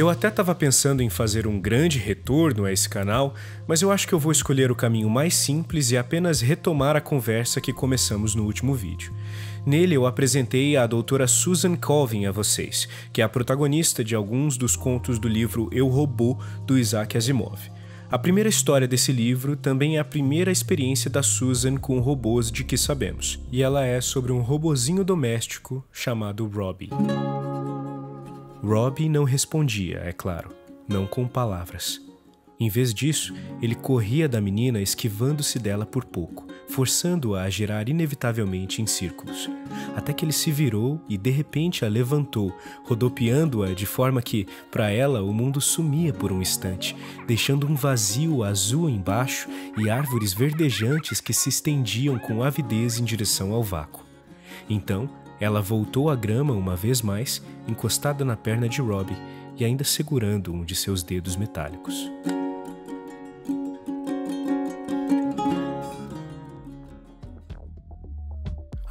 Eu até estava pensando em fazer um grande retorno a esse canal, mas eu acho que eu vou escolher o caminho mais simples e apenas retomar a conversa que começamos no último vídeo. Nele eu apresentei a doutora Susan Colvin a vocês, que é a protagonista de alguns dos contos do livro Eu Robô, do Isaac Asimov. A primeira história desse livro também é a primeira experiência da Susan com robôs de que sabemos, e ela é sobre um robozinho doméstico chamado Robbie. Robbie não respondia, é claro, não com palavras. Em vez disso, ele corria da menina esquivando-se dela por pouco, forçando-a a girar inevitavelmente em círculos, até que ele se virou e de repente a levantou, rodopiando-a de forma que, para ela, o mundo sumia por um instante, deixando um vazio azul embaixo e árvores verdejantes que se estendiam com avidez em direção ao vácuo. Então, ela voltou à grama uma vez mais, encostada na perna de Robbie e ainda segurando um de seus dedos metálicos.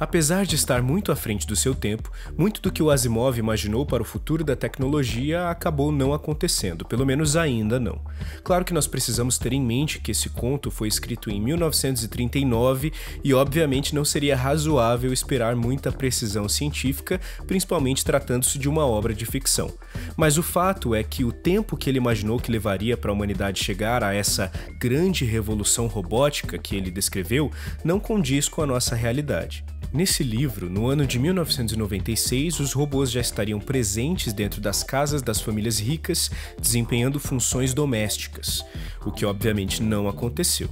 Apesar de estar muito à frente do seu tempo, muito do que o Asimov imaginou para o futuro da tecnologia acabou não acontecendo, pelo menos ainda não. Claro que nós precisamos ter em mente que esse conto foi escrito em 1939 e, obviamente, não seria razoável esperar muita precisão científica, principalmente tratando-se de uma obra de ficção. Mas o fato é que o tempo que ele imaginou que levaria para a humanidade chegar a essa grande revolução robótica que ele descreveu não condiz com a nossa realidade. Nesse livro, no ano de 1996, os robôs já estariam presentes dentro das casas das famílias ricas, desempenhando funções domésticas, o que obviamente não aconteceu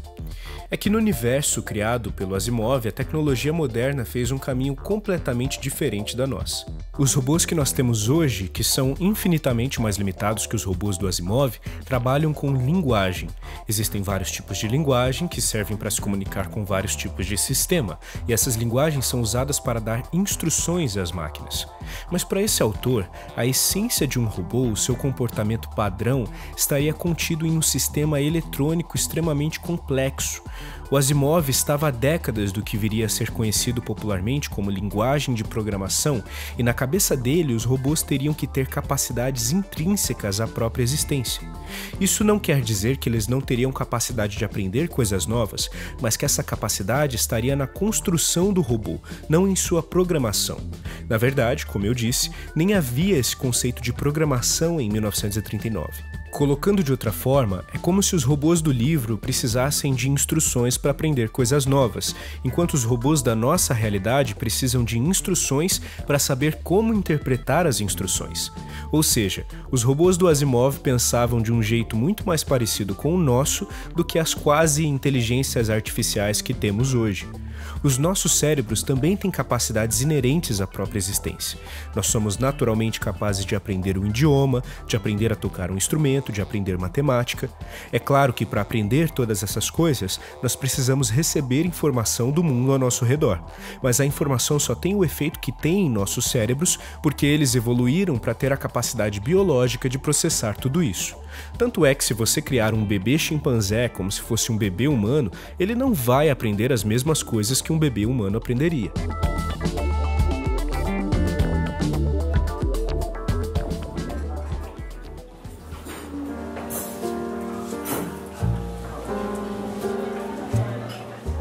é que no universo criado pelo Asimov, a tecnologia moderna fez um caminho completamente diferente da nossa. Os robôs que nós temos hoje, que são infinitamente mais limitados que os robôs do Asimov, trabalham com linguagem. Existem vários tipos de linguagem que servem para se comunicar com vários tipos de sistema, e essas linguagens são usadas para dar instruções às máquinas. Mas para esse autor, a essência de um robô, o seu comportamento padrão, estaria contido em um sistema eletrônico extremamente complexo, o Asimov estava há décadas do que viria a ser conhecido popularmente como linguagem de programação, e na cabeça dele os robôs teriam que ter capacidades intrínsecas à própria existência. Isso não quer dizer que eles não teriam capacidade de aprender coisas novas, mas que essa capacidade estaria na construção do robô, não em sua programação. Na verdade, como eu disse, nem havia esse conceito de programação em 1939. Colocando de outra forma, é como se os robôs do livro precisassem de instruções para aprender coisas novas, enquanto os robôs da nossa realidade precisam de instruções para saber como interpretar as instruções. Ou seja, os robôs do Asimov pensavam de um jeito muito mais parecido com o nosso do que as quase inteligências artificiais que temos hoje. Os nossos cérebros também têm capacidades inerentes à própria existência. Nós somos naturalmente capazes de aprender um idioma, de aprender a tocar um instrumento, de aprender matemática. É claro que para aprender todas essas coisas, nós precisamos receber informação do mundo ao nosso redor. Mas a informação só tem o efeito que tem em nossos cérebros porque eles evoluíram para ter a capacidade biológica de processar tudo isso. Tanto é que se você criar um bebê chimpanzé como se fosse um bebê humano, ele não vai aprender as mesmas coisas que um bebê humano aprenderia.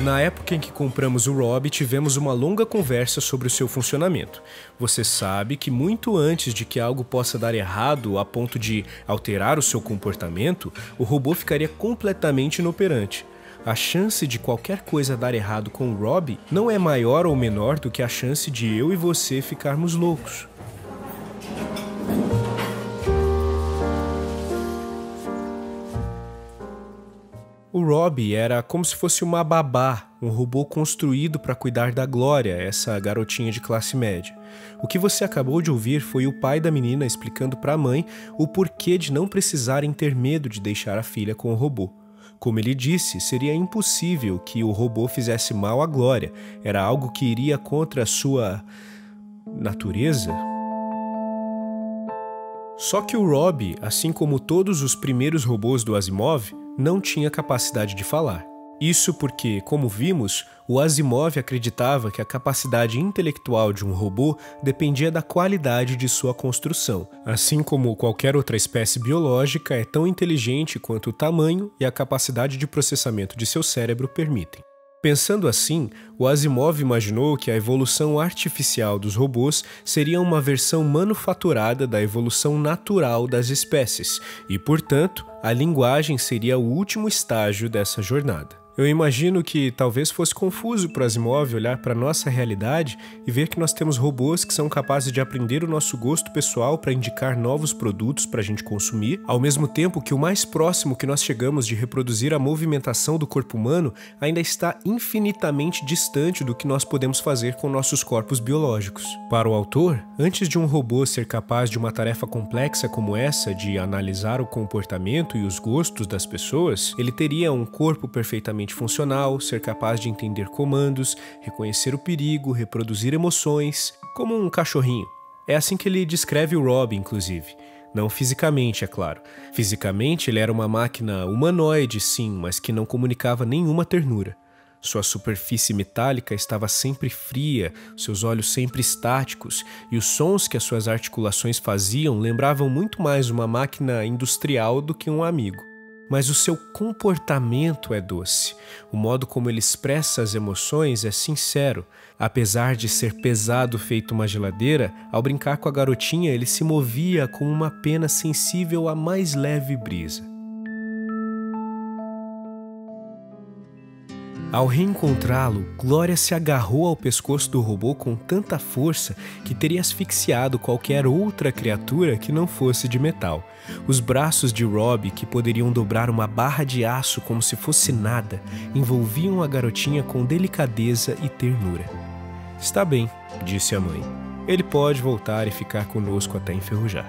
Na época em que compramos o Rob, tivemos uma longa conversa sobre o seu funcionamento. Você sabe que muito antes de que algo possa dar errado a ponto de alterar o seu comportamento, o robô ficaria completamente inoperante. A chance de qualquer coisa dar errado com o Rob não é maior ou menor do que a chance de eu e você ficarmos loucos. O Robbie era como se fosse uma babá, um robô construído para cuidar da Glória, essa garotinha de classe média. O que você acabou de ouvir foi o pai da menina explicando para a mãe o porquê de não precisarem ter medo de deixar a filha com o robô. Como ele disse, seria impossível que o robô fizesse mal à Glória, era algo que iria contra a sua natureza. Só que o Robbie, assim como todos os primeiros robôs do Asimov, não tinha capacidade de falar. Isso porque, como vimos, o Asimov acreditava que a capacidade intelectual de um robô dependia da qualidade de sua construção, assim como qualquer outra espécie biológica é tão inteligente quanto o tamanho e a capacidade de processamento de seu cérebro permitem. Pensando assim, o Asimov imaginou que a evolução artificial dos robôs seria uma versão manufaturada da evolução natural das espécies, e, portanto, a linguagem seria o último estágio dessa jornada. Eu imagino que talvez fosse confuso para Asimov olhar para nossa realidade e ver que nós temos robôs que são capazes de aprender o nosso gosto pessoal para indicar novos produtos para a gente consumir, ao mesmo tempo que o mais próximo que nós chegamos de reproduzir a movimentação do corpo humano ainda está infinitamente distante do que nós podemos fazer com nossos corpos biológicos. Para o autor, antes de um robô ser capaz de uma tarefa complexa como essa de analisar o comportamento e os gostos das pessoas, ele teria um corpo perfeitamente funcional, ser capaz de entender comandos, reconhecer o perigo, reproduzir emoções, como um cachorrinho. É assim que ele descreve o Rob, inclusive. Não fisicamente, é claro. Fisicamente, ele era uma máquina humanoide, sim, mas que não comunicava nenhuma ternura. Sua superfície metálica estava sempre fria, seus olhos sempre estáticos, e os sons que as suas articulações faziam lembravam muito mais uma máquina industrial do que um amigo mas o seu comportamento é doce. O modo como ele expressa as emoções é sincero. Apesar de ser pesado feito uma geladeira, ao brincar com a garotinha ele se movia com uma pena sensível à mais leve brisa. Ao reencontrá-lo, Glória se agarrou ao pescoço do robô com tanta força que teria asfixiado qualquer outra criatura que não fosse de metal. Os braços de Rob, que poderiam dobrar uma barra de aço como se fosse nada, envolviam a garotinha com delicadeza e ternura. Está bem, disse a mãe. Ele pode voltar e ficar conosco até enferrujar.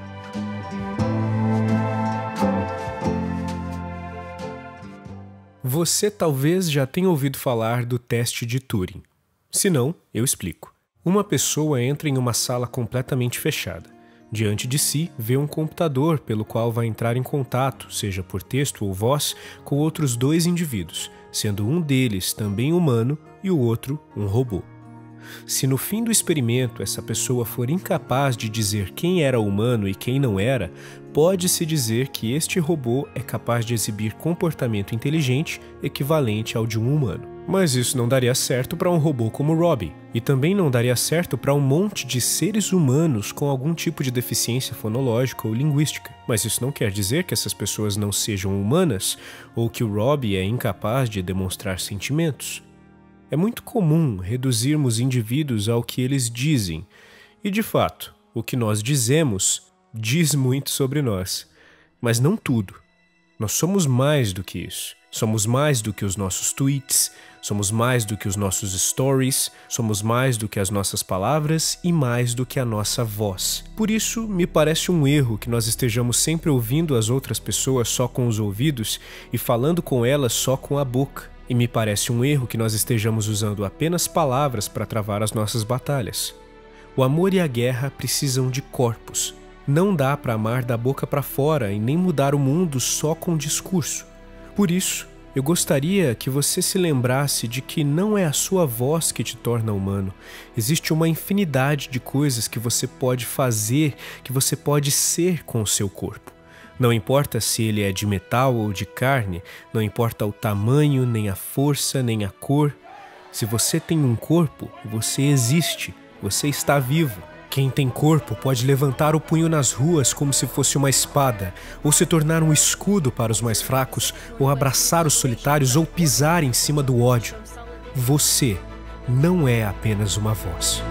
Você talvez já tenha ouvido falar do teste de Turing. Se não, eu explico. Uma pessoa entra em uma sala completamente fechada. Diante de si, vê um computador pelo qual vai entrar em contato, seja por texto ou voz, com outros dois indivíduos, sendo um deles também humano e o outro um robô. Se no fim do experimento essa pessoa for incapaz de dizer quem era humano e quem não era, pode-se dizer que este robô é capaz de exibir comportamento inteligente equivalente ao de um humano. Mas isso não daria certo para um robô como Robbie, e também não daria certo para um monte de seres humanos com algum tipo de deficiência fonológica ou linguística. Mas isso não quer dizer que essas pessoas não sejam humanas ou que o Robbie é incapaz de demonstrar sentimentos. É muito comum reduzirmos indivíduos ao que eles dizem, e de fato, o que nós dizemos diz muito sobre nós, mas não tudo. Nós somos mais do que isso. Somos mais do que os nossos tweets, somos mais do que os nossos stories, somos mais do que as nossas palavras e mais do que a nossa voz. Por isso, me parece um erro que nós estejamos sempre ouvindo as outras pessoas só com os ouvidos e falando com elas só com a boca. E me parece um erro que nós estejamos usando apenas palavras para travar as nossas batalhas. O amor e a guerra precisam de corpos. Não dá para amar da boca para fora e nem mudar o mundo só com discurso. Por isso, eu gostaria que você se lembrasse de que não é a sua voz que te torna humano. Existe uma infinidade de coisas que você pode fazer, que você pode ser com o seu corpo. Não importa se ele é de metal ou de carne, não importa o tamanho, nem a força, nem a cor. Se você tem um corpo, você existe, você está vivo. Quem tem corpo pode levantar o punho nas ruas como se fosse uma espada, ou se tornar um escudo para os mais fracos, ou abraçar os solitários, ou pisar em cima do ódio. Você não é apenas uma voz.